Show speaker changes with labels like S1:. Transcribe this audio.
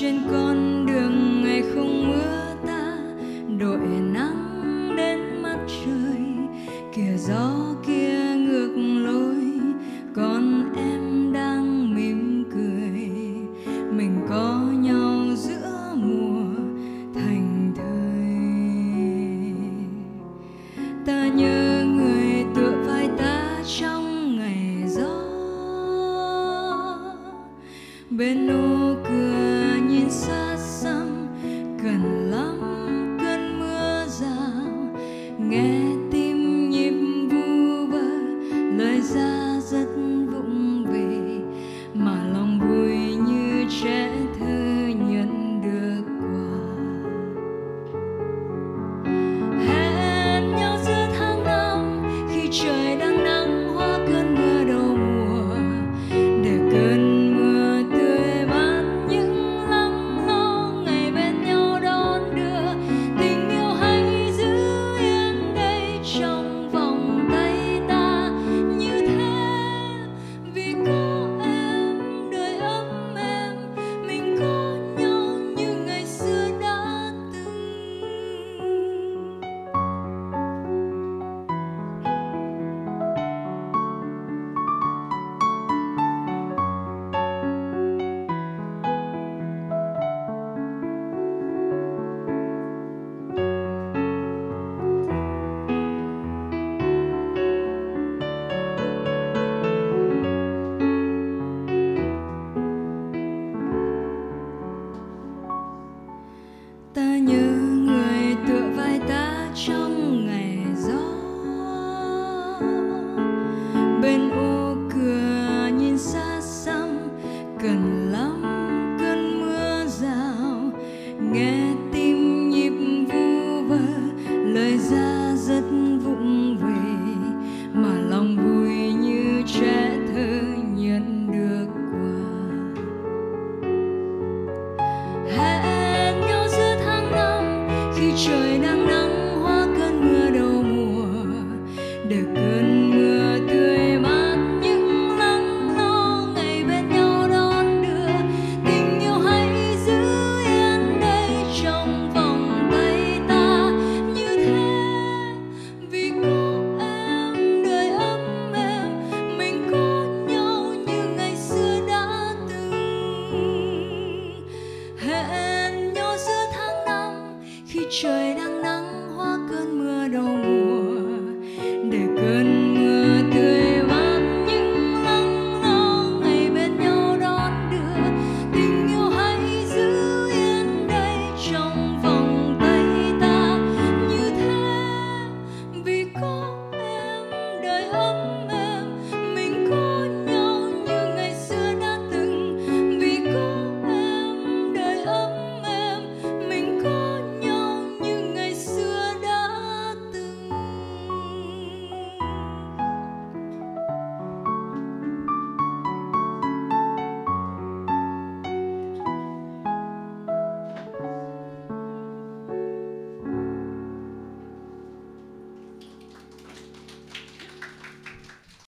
S1: trên con đường ngày không mưa ta, đội nắng đến mắt trời, kìa gió kia ngược lối. Con em đang mỉm cười, mình có nhau giữa mùa thành thời. Ta nhớ người tựa vai ta trong ngày gió, bên nụ cười nghe I'm